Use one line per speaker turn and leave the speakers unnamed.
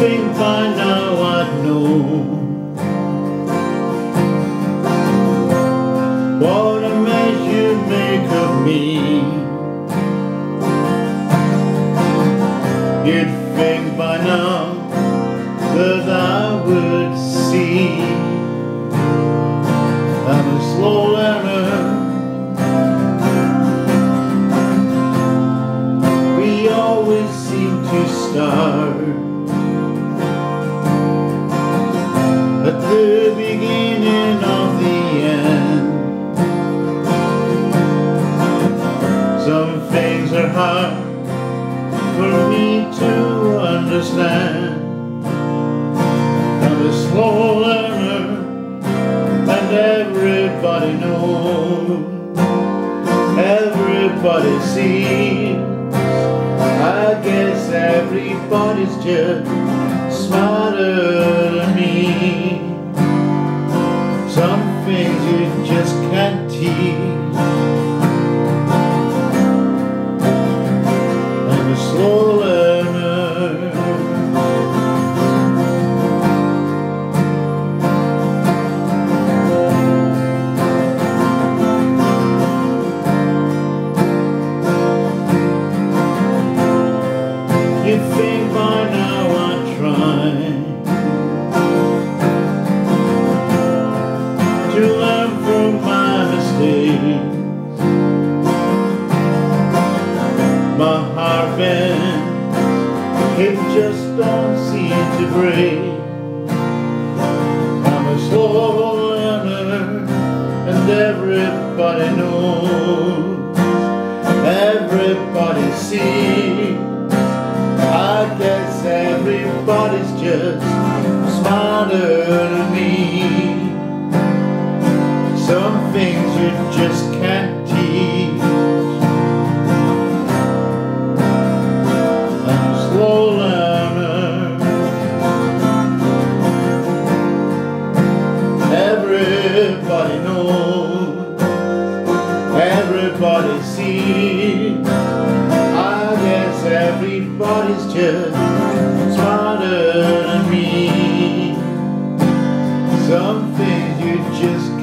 think by now I'd know. What a mess you make of me. You'd at the beginning of the end. Some things are hard for me to understand. I'm a slow learner, and everybody knows, everybody sees. I guess everybody's just smarter than me. Think by now I'm trying to learn from my mistakes. My heart bends, it just don't seem to break. I'm a slow learner, and everybody knows, everybody sees. Smarter than me. Some things you just can't everybody's just smarter than me. Some things you just